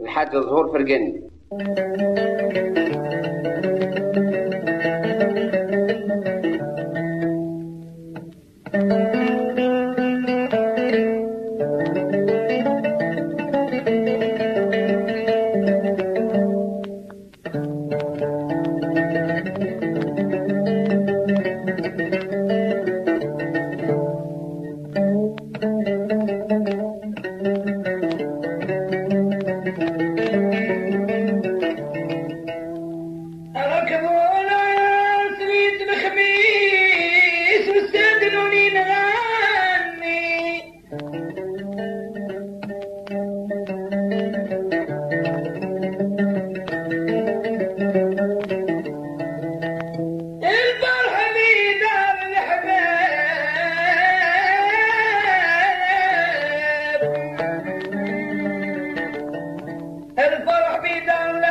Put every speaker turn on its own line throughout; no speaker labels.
الحاج ظهور فرقاني.
el forfita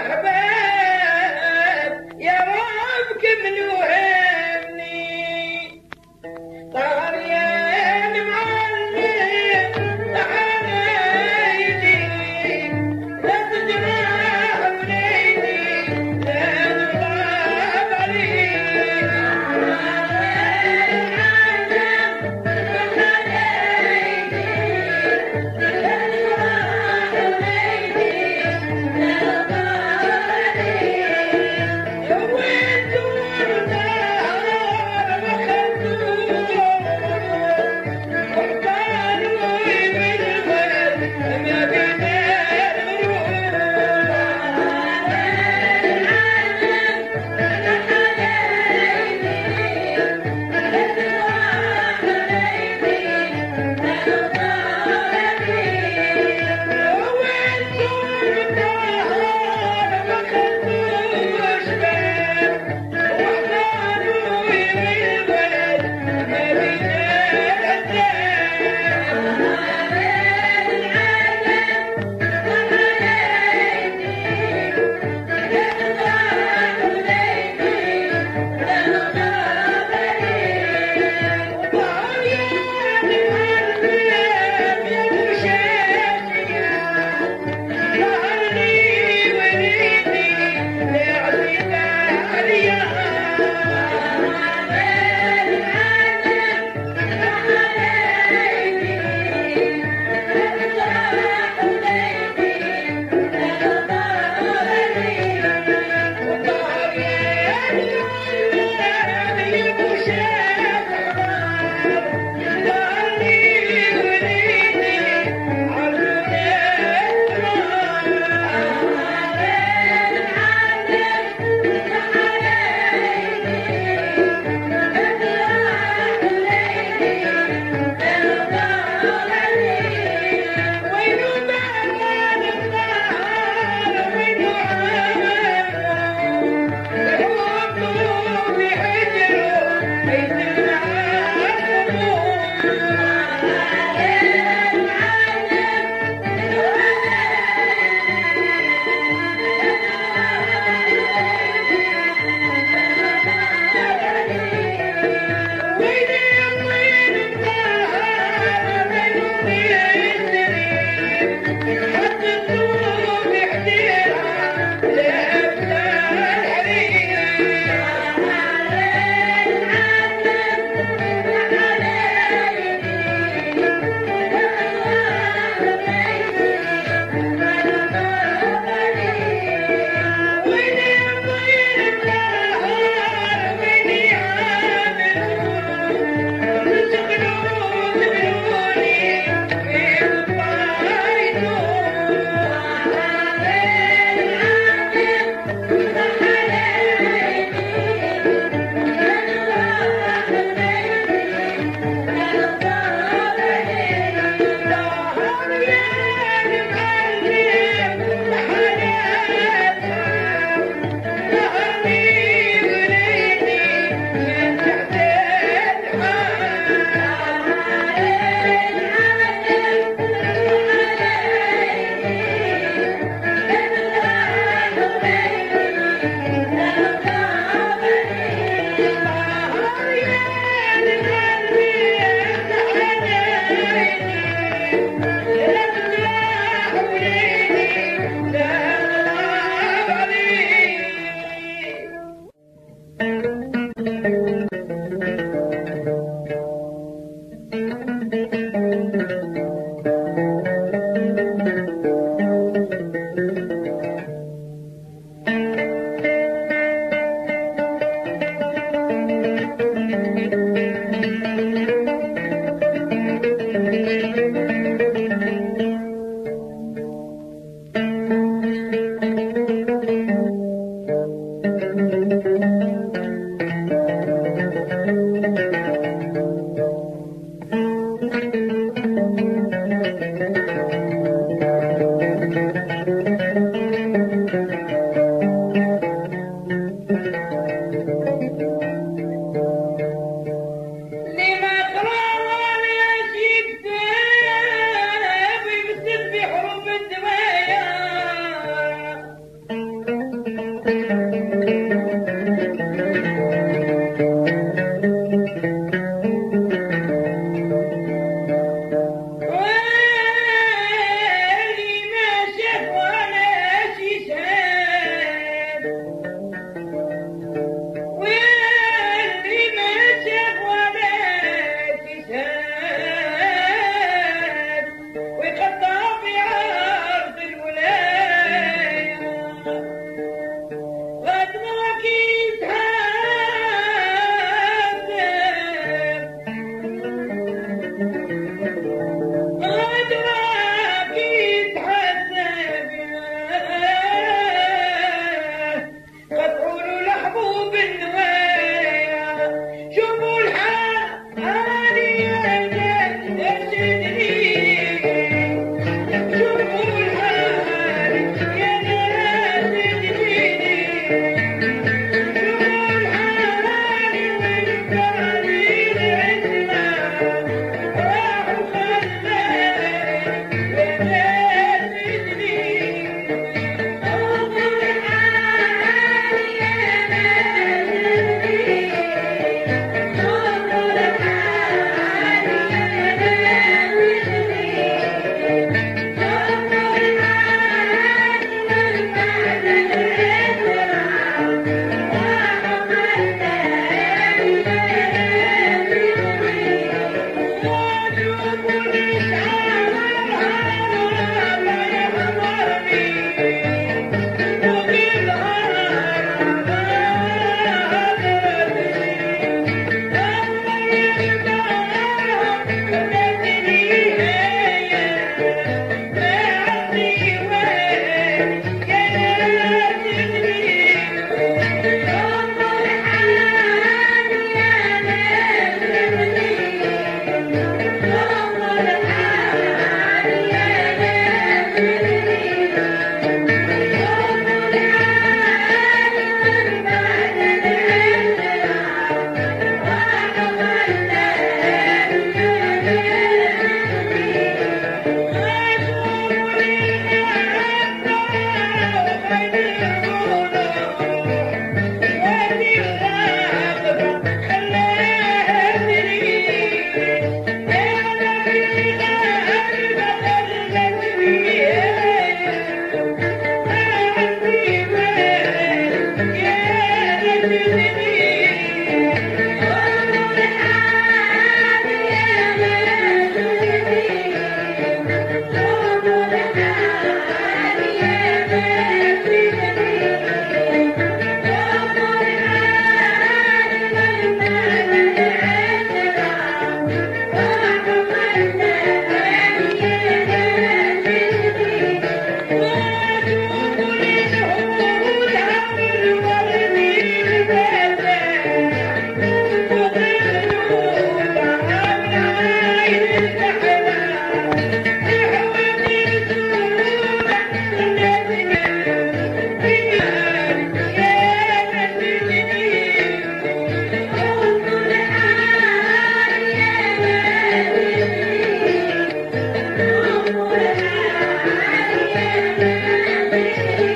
Thank you.